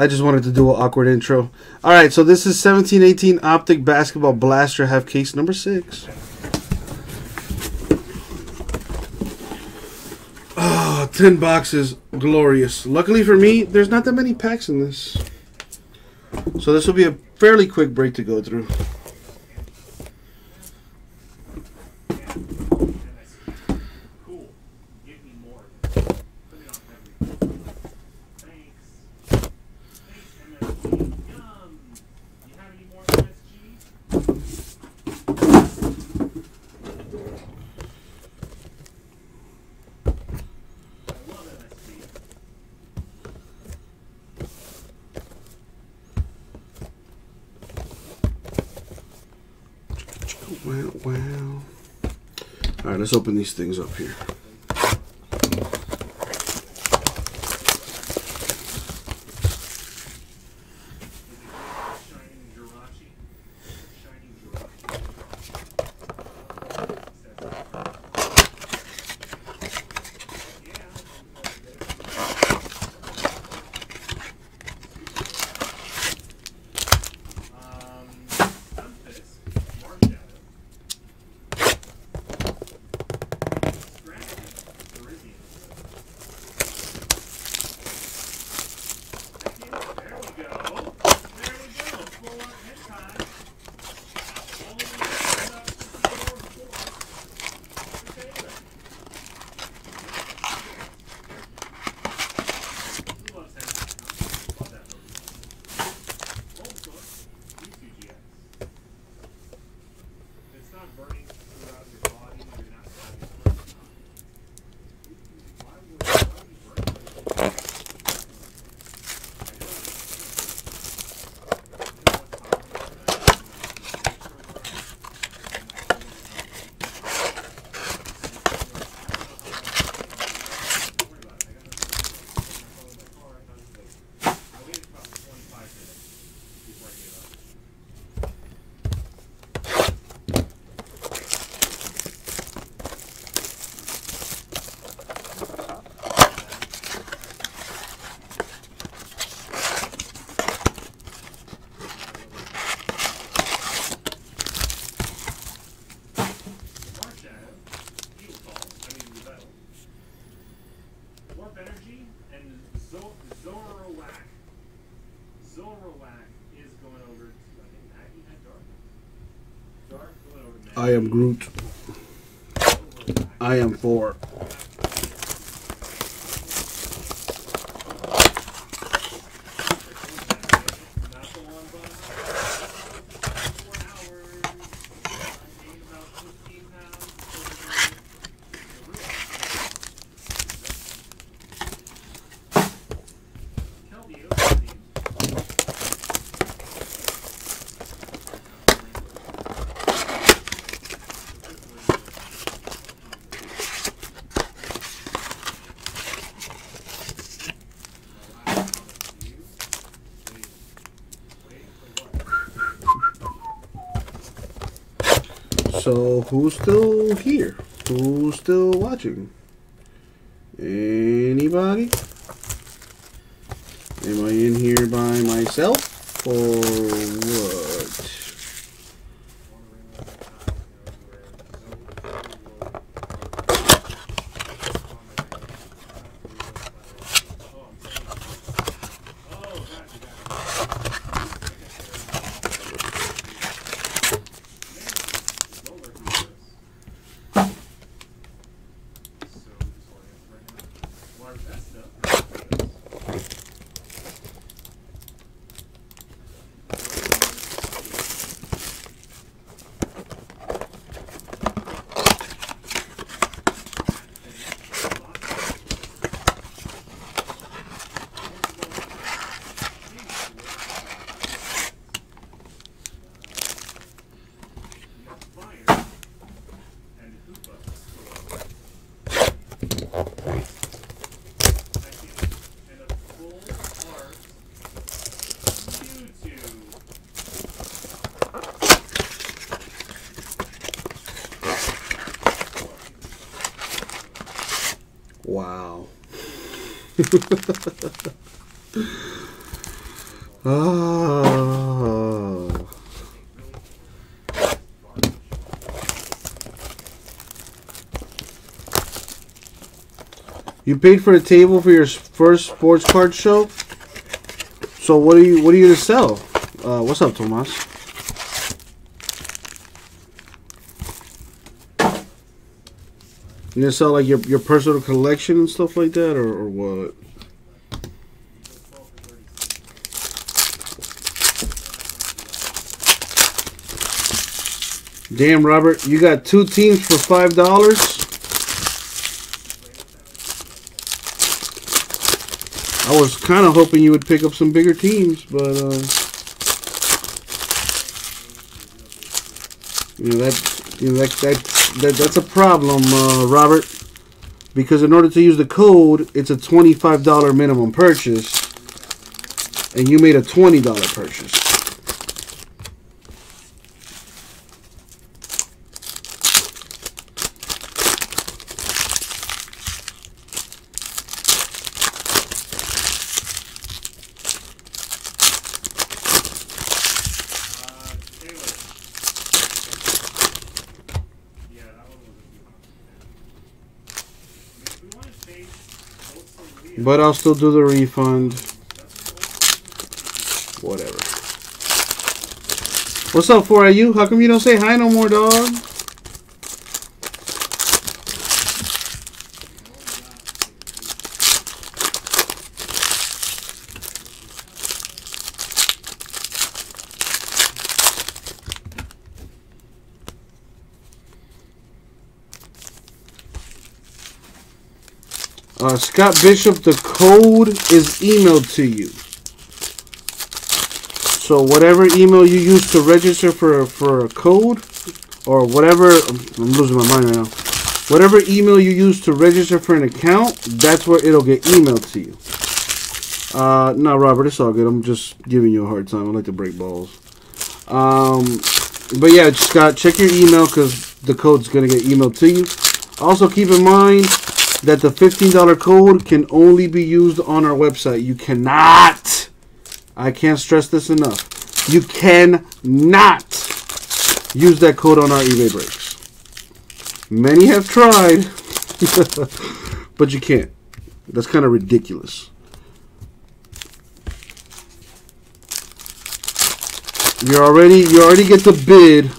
I just wanted to do an awkward intro. All right, so this is 1718 Optic Basketball Blaster Half Case number six. Oh, 10 boxes. Glorious. Luckily for me, there's not that many packs in this. So this will be a fairly quick break to go through. Cool. Give me more. Put it on everything. Thanks. Thanks, MSG. Yum. You have any more MSG? I love MSG. Wow, wow. All let's open these things up here. Shining Jirachi. Shining Jirachi. Um, Memphis, Marshadow. Scranton, Parisian. There we go. There we go. Full up hit time. Only one up to four four. Taylor. Who loves him? Love that movie. Old book. UCGS. It's not burning throughout your body. You're not having it burn. Why would why would you burn it? Warp Energy and Zo- Zoroark. Zoroark is going over to, I think Maggie had Dark. Dark going over to Maggie. I am Groot. I am four. Not the one, but four hours. I gained about 15 pounds. Tell the other team. So who's still here? Who's still watching? Anybody? Am I in here by myself or what? Fire and Hoopa. And a full art Mewtwo. Wow. Oh. You paid for a table for your first sports card show. So what are you what are you gonna sell? Uh, what's up, Tomas? You gonna sell like your your personal collection and stuff like that, or, or what? Damn, Robert, you got two teams for five dollars. I was kind of hoping you would pick up some bigger teams, but uh, you know that you know that that, that that's a problem, uh, Robert. Because in order to use the code, it's a twenty-five dollar minimum purchase, and you made a twenty dollar purchase. Uh, Taylor. Yeah, that one was a few I mean, if we want to change Colts and Leah, But I'll still do the refund. Whatever. What's up, 4IU? How come you don't say hi no more, dog? Uh, Scott Bishop, the code is emailed to you. So whatever email you use to register for for a code, or whatever, I'm losing my mind right now. Whatever email you use to register for an account, that's where it'll get emailed to you. Uh, no, Robert, it's all good. I'm just giving you a hard time. I like to break balls. Um, but yeah, Scott, check your email because the code's gonna get emailed to you. Also, keep in mind that the $15 code can only be used on our website. You cannot, I can't stress this enough, you cannot use that code on our eBay breaks. Many have tried, but you can't. That's kind of ridiculous. You already you already get the bid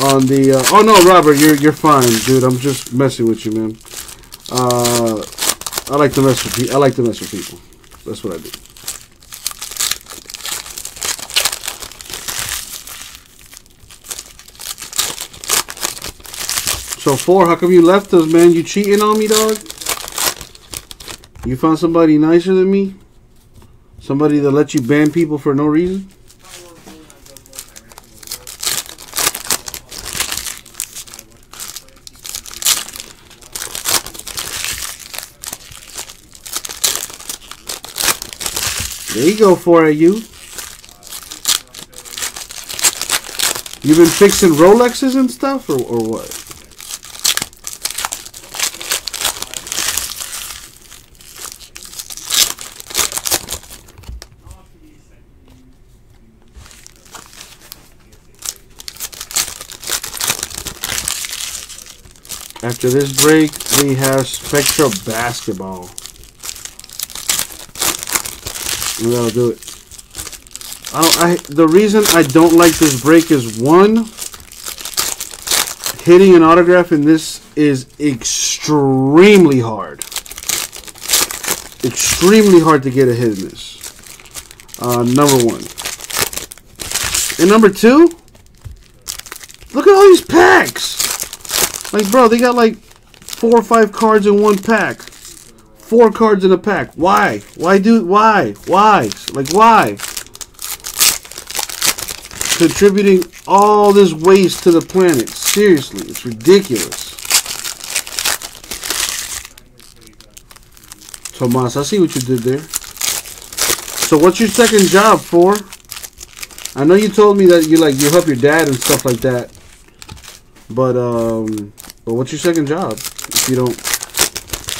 on the. Uh, oh no, Robert, you're you're fine, dude. I'm just messing with you, man. Uh, I like to mess with. I like to mess with people. That's what I do. So four, how come you left us, man? You cheating on me, dog? You found somebody nicer than me? Somebody that let you ban people for no reason? You go, for it, you. You've been fixing Rolexes and stuff, or, or what? After this break, we have Spectra Basketball. That'll do it. I don't. I the reason I don't like this break is one. Hitting an autograph in this is extremely hard. Extremely hard to get a hit in this. Uh, number one. And number two. Look at all these packs. Like, bro, they got like four or five cards in one pack. Four cards in a pack. Why? Why do? Why? Why? Like, why? Contributing all this waste to the planet. Seriously, it's ridiculous. Tomas, I see what you did there. So, what's your second job for? I know you told me that you like you help your dad and stuff like that. But um, but what's your second job? If you don't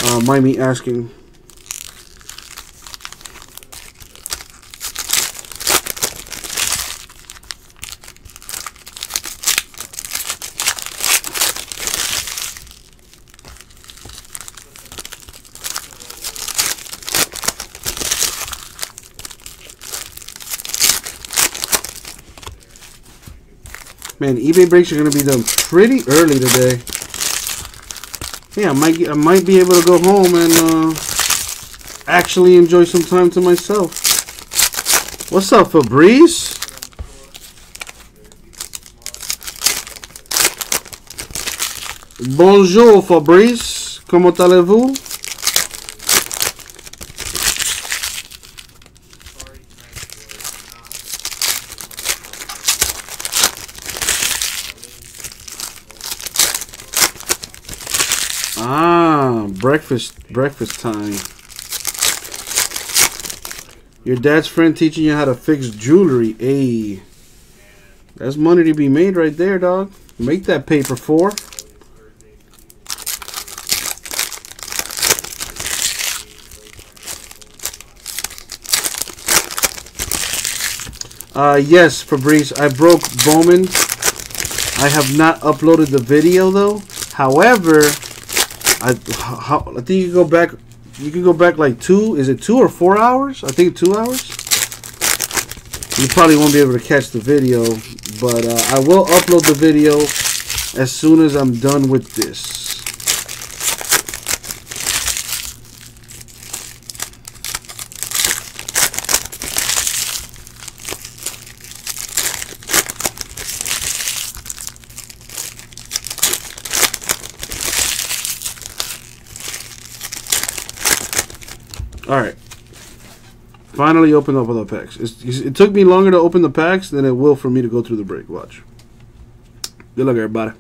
uh, mind me asking. Man, eBay breaks are going to be done pretty early today. Yeah, I might I might be able to go home and uh, actually enjoy some time to myself. What's up, Fabrice? Bonjour, Fabrice. Comment allez-vous? Ah, breakfast breakfast time. Your dad's friend teaching you how to fix jewelry. Hey, that's money to be made right there, dog. Make that paper for. Uh, yes, Fabrice, I broke Bowman. I have not uploaded the video though. However, I how, I think you can go back. You can go back like two. Is it two or four hours? I think two hours. You probably won't be able to catch the video, but uh, I will upload the video as soon as I'm done with this. All right. Finally opened up all the packs. It's, it took me longer to open the packs than it will for me to go through the break. Watch. Good luck, everybody.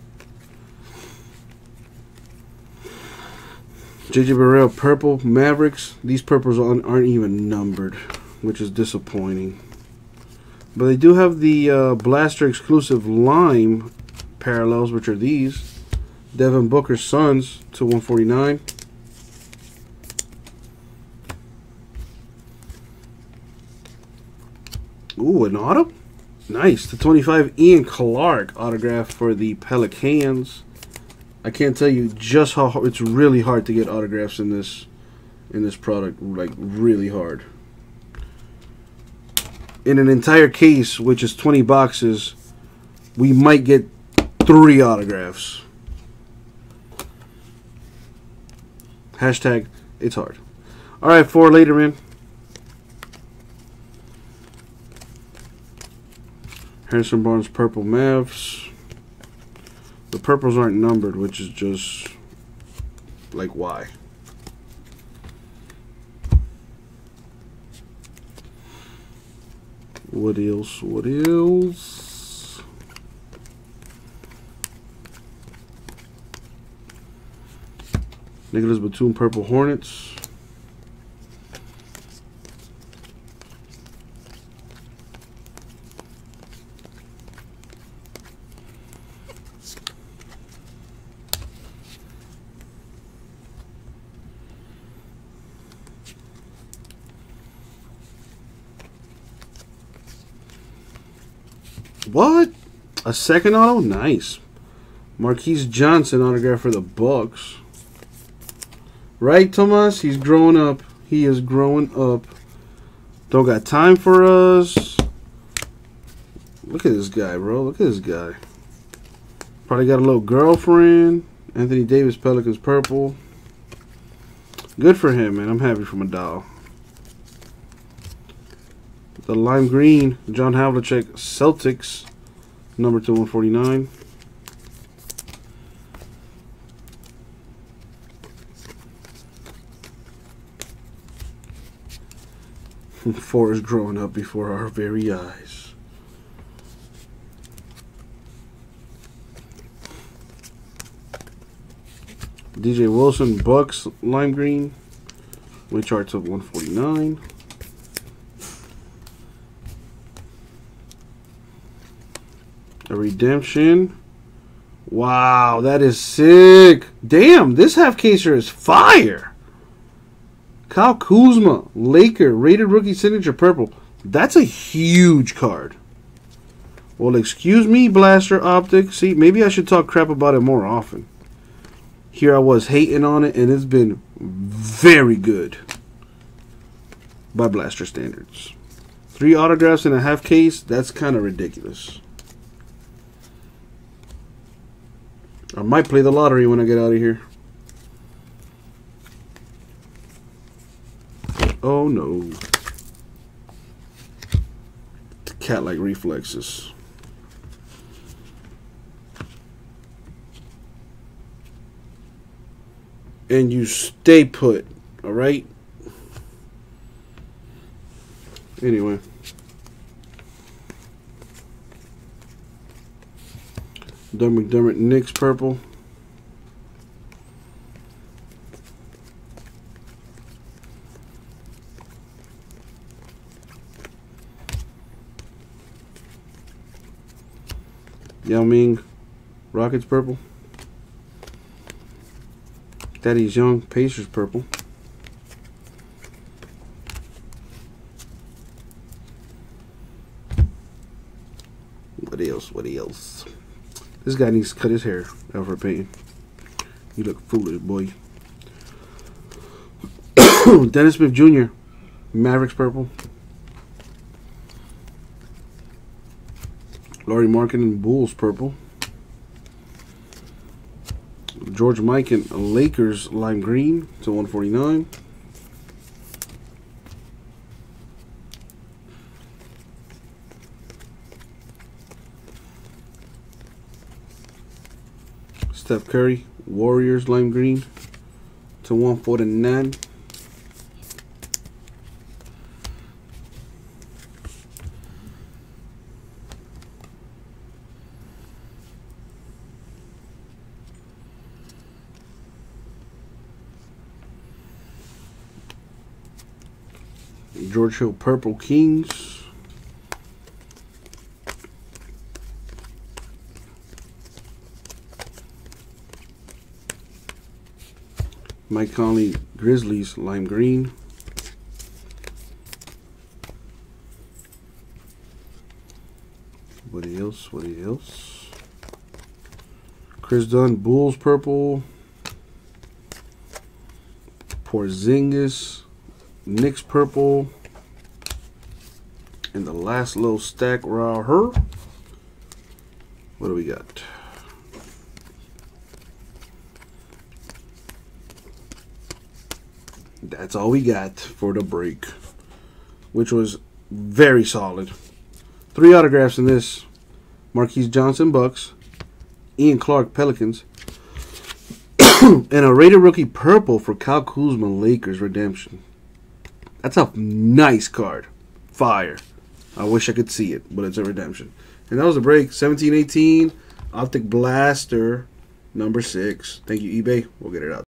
JJ Barea purple Mavericks. These purples aren't, aren't even numbered, which is disappointing. But they do have the uh, Blaster exclusive lime parallels, which are these. Devin Booker's Suns to 149. Ooh, an auto? Nice. The 25 Ian Clark autograph for the Pelicans. I can't tell you just how hard, it's really hard to get autographs in this in this product, like really hard. In an entire case, which is 20 boxes, we might get three autographs. Hashtag it's hard. All right, four later, man. Harrison Barnes purple Mavs. The purples aren't numbered, which is just like why. What else? What else? Nicholas Batum purple Hornets. What? A second auto? Nice. Marques Johnson autograph for the Bucks. Right, Tomas? He's growing up. He is growing up. Don't got time for us. Look at this guy, bro. Look at this guy. Probably got a little girlfriend. Anthony Davis, Pelicans purple. Good for him, man. I'm happy for my doll. The lime green, John Havlicek, Celtics, number to 149. Four is growing up before our very eyes. DJ Wilson, Bucks, lime green, which charts of 149. Redemption. Wow, that is sick. Damn, this half caser is fire. Kyle Kuzma, Laker, rated rookie signature purple. That's a huge card. Well, excuse me, Blaster Optic. See, maybe I should talk crap about it more often. Here I was hating on it, and it's been very good by Blaster standards. Three autographs in a half case, that's kind of ridiculous. I might play the lottery when I get out of here. Oh no. Cat like reflexes. And you stay put, alright? Anyway. Doug McDermott Knicks purple. Yao Ming Rockets purple. Thaddeus Young Pacers purple. What else? What else? This guy needs to cut his hair out for painting. You look foolish, boy. Dennis Smith Jr. Mavericks purple. Lauri Markkanen Bulls purple. George Mikan Lakers lime green to 149. Steph Curry, Warriors lime green to 149. George Hill Purple Kings. Mike Conley Grizzlies lime green. What else? What else? Kris Dunn Bulls purple. Porzingis Knicks purple. And the last little stack right here. What do we got? That's all we got for the break, which was very solid. Three autographs in this Marques Johnson Bucks, Ian Clark Pelicans, and a rated rookie purple for Kyle Kuzma Lakers redemption. That's a nice card. Fire. I wish I could see it, but it's a redemption. And that was the break. 1718 Optic Blaster number six. Thank you, eBay. We'll get it out.